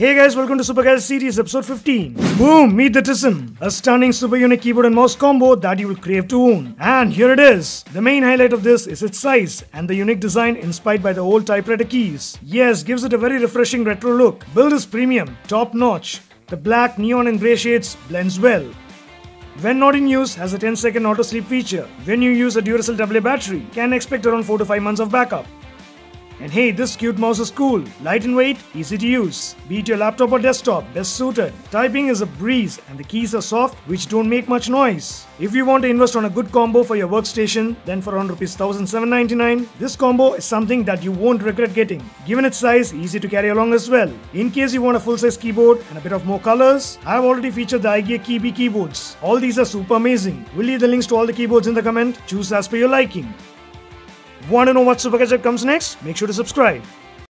Hey guys, welcome to Super Gadget Series episode 15. Boom, meet the Tizum, a stunning super unique keyboard and mouse combo that you will crave to own. And here it is. The main highlight of this is its size and the unique design inspired by the old typewriter keys. Yes, gives it a very refreshing retro look. Build is premium, top notch. The black, neon and grey shades blends well. When not in use, has a 10 second auto sleep feature. When you use a Duracell AA battery, can expect around 4 to 5 months of backup. And hey, this cute mouse is cool, light in weight, easy to use. Be it your laptop or desktop, best suited. Typing is a breeze and the keys are soft which don't make much noise. If you want to invest on a good combo for your workstation, then for around rupees 1799, this combo is something that you won't regret getting. Given its size, easy to carry along as well. In case you want a full-size keyboard and a bit of more colors, I have already featured the iGear Key keyboards. All these are super amazing. We'll leave the links to all the keyboards in the comment. Choose as per your liking. Want to know what Super Gadget comes next? Make sure to subscribe.